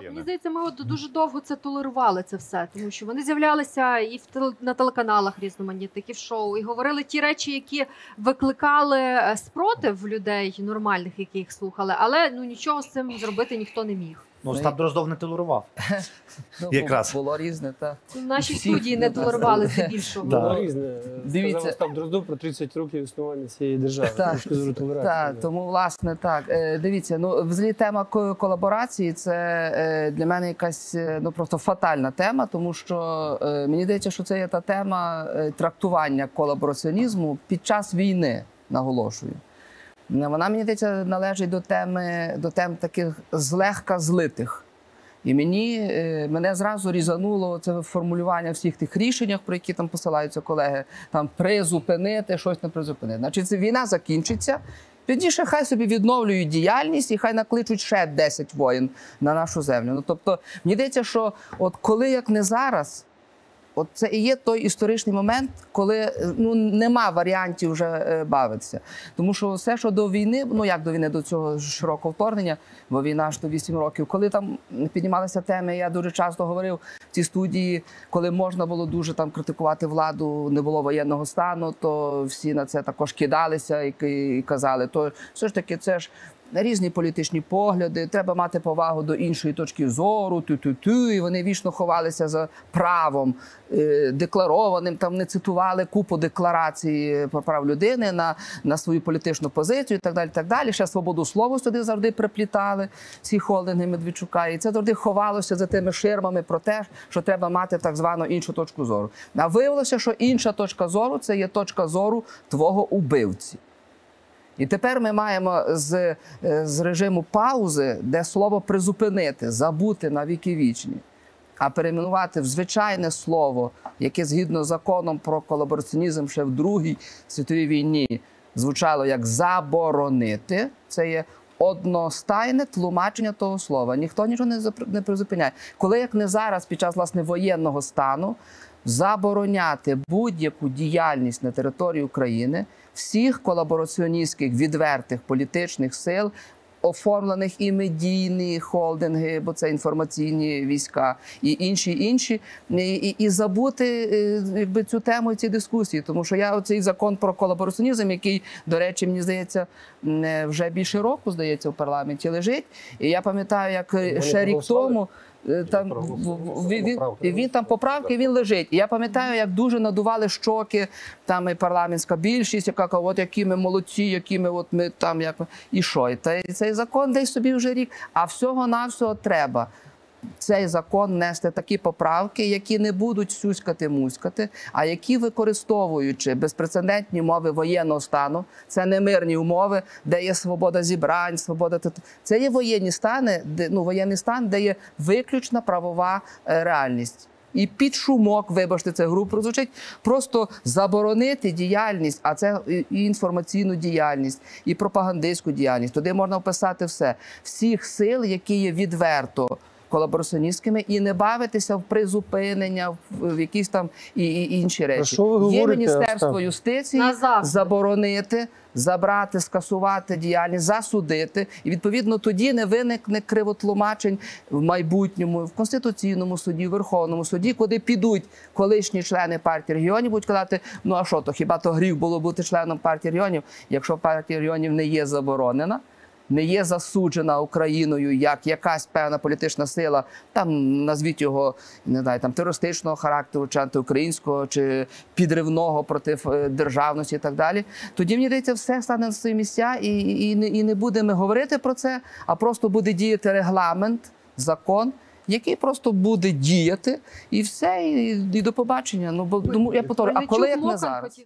Мені здається, ми от дуже довго це толерували це все, тому що вони з'являлися і в тел на телеканалах різноманітних, і в шоу, і говорили ті речі, які викликали е, спротив людей нормальних, які їх слухали, але ну нічого з цим зробити ніхто не міг. Ну, Ми- Остап Дроздов не толерував. Ну, Якраз. Було різне, так. Нашій Всіх студії не не толерували здебільшого. Да. Було різне. Дивіться. Сказав Остап Дроздов про 30 років існування цієї держави. Так. Так, тому власне так. Е, Дивіться, ну взагалі тема колаборації це е, для мене якась е, ну просто фатальна тема, тому що мені здається, що це є та тема трактування колабораціонізму під час війни, наголошую. Вона мені здається належить до теми до тем таких злегка злитих. І мені е, мене зразу різануло це формулювання всіх тих рішеннях, про які там посилаються колеги, там призупинити, щось не призупинити. Значить, це війна закінчиться. Тоді хай собі відновлюють діяльність і хай накличуть ще 10 воїн на нашу землю. Ну тобто, мені здається, що от коли як не зараз, От це і є той історичний момент, коли е, ну нема варіантів вже е, бавитися. Тому що все, що до війни, ну як до війни, до цього широкого вторгнення, бо війна ж то 8 років, коли там піднімалися теми, я дуже часто говорив в цій студії, коли можна було дуже там критикувати владу, не було воєнного стану, то всі на це також кидалися і казали, то все ж таки це ж. Різні політичні погляди, треба мати повагу до іншої точки зору, ту-ту-ту, і вони вічно ховалися за правом е, декларованим, там не цитували купу декларацій про прав людини на, на свою політичну позицію і так далі. так далі. Ще свободу слова сюди завжди приплітали ці холдинги Медведчука. І це завжди ховалося за тими ширмами про те, що треба мати так звану іншу точку зору. А виявилося, що інша точка зору це є точка зору твого убивці. І тепер ми маємо з, е, з режиму паузи, де слово призупинити, забути на віки вічні, а перейменувати в звичайне слово, яке згідно з законом про колабораціонізм ще в Другій світовій війні звучало як заборонити. Це є одностайне тлумачення того слова. Ніхто нічого не призупиняє. Коли як не зараз, під час власне воєнного стану, забороняти будь-яку діяльність на території України всіх колабораціоністських відвертих політичних сил. Оформлених і медійні холдинги, бо це інформаційні війська, і інші інші, і, і, і забути е, якби цю тему і ці дискусії. Тому що я оцей закон про колабораціонізм, який, до речі, мені здається, е, вже більше року здається в парламенті лежить. І я пам'ятаю, як е, Вони ще рік тому. Е, Там він, він, він там поправки, він лежить. І я пам'ятаю, як дуже надували щоки там і парламентська більшість, яка каже, от які ми молодці, які ми от ми там як і що. І цей закон десь собі вже рік. А всього навсього треба. Цей закон нести такі поправки, які не будуть сюськати муськати, а які використовуючи безпрецедентні мови воєнного стану, це не мирні умови, де є свобода зібрань, свобода це є воєнні стани, де ну воєнний стан, де є виключна правова е, реальність. І під шумок, вибачте, це грубо прозвучить, просто заборонити діяльність, а це і інформаційну діяльність, і пропагандистську діяльність. Туди можна вписати все, всіх сил, які є відверто колабораціоністськими, і не бавитися в призупинення, в, якісь там і, і інші речі. що ви є міністерство Остап? юстиції Назавжди. заборонити. Забрати, скасувати діяльність, засудити, і відповідно тоді не виникне кривотлумачень в майбутньому, в конституційному суді, в Верховному суді, куди підуть колишні члени партії регіонів, будуть казати: ну а що то хіба то гріх було бути членом партії регіонів, якщо партія регіонів не є заборонена, не є засуджена Україною як якась певна політична сила, там назвіть його не знаю, там терористичного характеру, чи антиукраїнського, чи підривного проти е, державності і так далі. Тоді мені здається, все стане на свої місця, і, і, і, не, і не будемо говорити про це, а просто буде діяти регламент, закон. Який просто буде діяти, і все, і, і до побачення. Ну бо тому я повторю, а коли як не зараз?